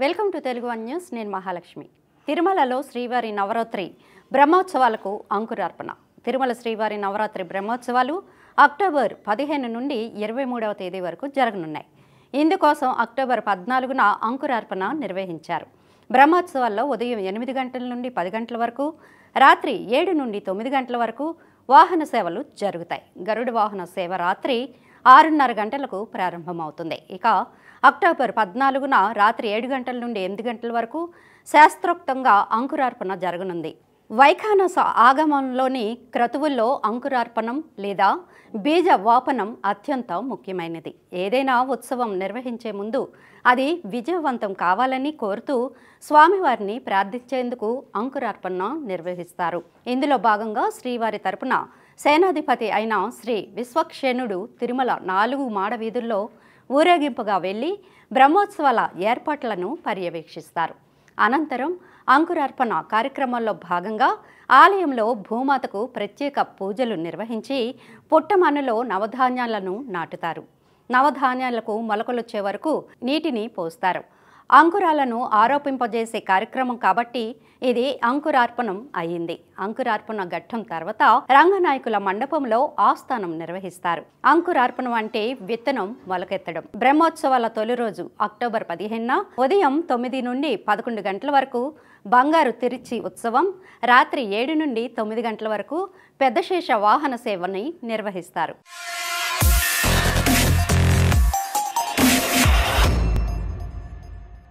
Welcome to Telugu one news. నేను మహాలక్ష్మి. తిరుమలలో శ్రీవారి నవరాత్రి బ్రహ్మోత్సవాలకు అంకురార్పణ. తిరుమల శ్రీవారి నవరాత్రి బ్రహ్మోత్సవాలు అక్టోబర్ పదిహేను నుండి ఇరవై మూడవ తేదీ వరకు జరగనున్నాయి. ఇందుకోసం అక్టోబర్ పద్నాలుగున అంకురార్పణ నిర్వహించారు. బ్రహ్మోత్సవాల్లో ఉదయం ఎనిమిది గంటల నుండి పది గంటల వరకు రాత్రి ఏడు నుండి తొమ్మిది గంటల వరకు వాహన సేవలు జరుగుతాయి. గరుడ వాహన సేవ రాత్రి ఆరున్నర గంటలకు ప్రారంభమవుతుంది. ఇక అక్టోబర్ పద్నాలుగున రాత్రి ఏడు గంటల నుండి ఎనిమిది గంటల వరకు శాస్త్రోక్తంగా అంకురార్పణ జరగనుంది. వైఖానస ఆగమంలోని క్రతువుల్లో అంకురార్పణం లేదా బీజ వాపనం అత్యంత ముఖ్యమైనది. ఏదైనా ఉత్సవం నిర్వహించే ముందు అది విజయవంతం కావాలని కోరుతూ స్వామివారిని ప్రార్థించేందుకు అంకురార్పణ నిర్వహిస్తారు. ఇందులో భాగంగా శ్రీవారి తరపున సేనాధిపతి అయిన శ్రీ విశ్వక్షేణుడు తిరుమల నాలుగు మాడ వీధుల్లో ఊరేగింపుగా వెళ్ళి బ్రహ్మోత్సవాల ఏర్పాట్లను పర్యవేక్షిస్తారు. అనంతరం అంకురార్పణ కార్యక్రమంలో భాగంగా ఆలయంలో భూమాతకు ప్రత్యేక పూజలు నిర్వహించి పుట్టమన్నులో నవధాన్యాలను నాటుతారు. నవధాన్యాలకు మొలకలొచ్చే వరకు నీటిని పోస్తారు. అంకురాలను ఆరోపింపజేసే కార్యక్రమం కాబట్టి ఇది అంకురార్పణం అయింది. అంకురార్పణ ఘట్టం తర్వాత రంగనాయకుల మండపంలో ఆస్థానం నిర్వహిస్తారు. అంకురార్పణం అంటే విత్తనం మొలకెత్తడం. బ్రహ్మోత్సవాల తొలి రోజు అక్టోబర్ పదిహేనున ఉదయం తొమ్మిది నుండి పదకొండు గంటల వరకు బంగారు తిరిచి ఉత్సవం రాత్రి ఏడు నుండి తొమ్మిది గంటల వరకు పెద్దశేష వాహన సేవని నిర్వహిస్తారు.